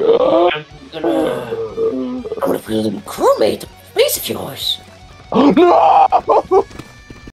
I'm gonna. I'm gonna put a little crewmate, a base of yours. no!